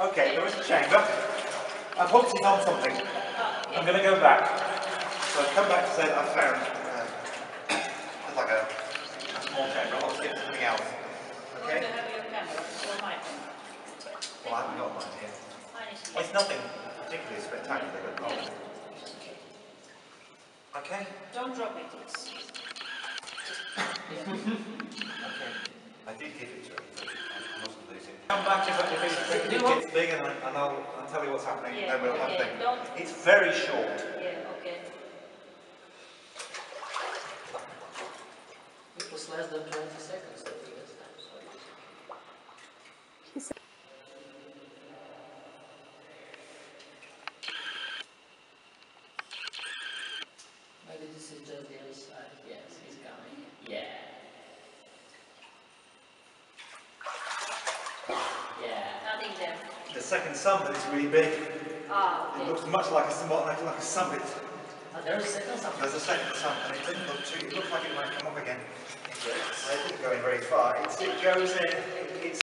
Okay, there is a chamber. I've hooked it on something. I'm going to go back. So I've come back to say that I've found uh, it's like a, a small chamber. I'll get something else. Okay? do you have your camera? Or my camera? Well, I haven't got mine here. It's nothing particularly spectacular, but oh. Okay. Don't drop it, it's... Okay. I did give it to him. but I mustn't lose it. Come back if, it- if, it- if it gets big and, I, and I'll, I'll tell you what's happening. Yeah, then we'll have okay, things. don't- It's very short. Yeah, okay. It was less than 20 seconds the previous time, so. Maybe this is just the other side. Yes, he's coming. Yeah. Yeah. Nothing there. The second summit is really big. Ah, It looks much like a somewhat like, like a summit. Oh, there's a second something. There's a second summit, and it doesn't look too. It looks like it might come up again. It didn't go in very far. It's, it goes in. It's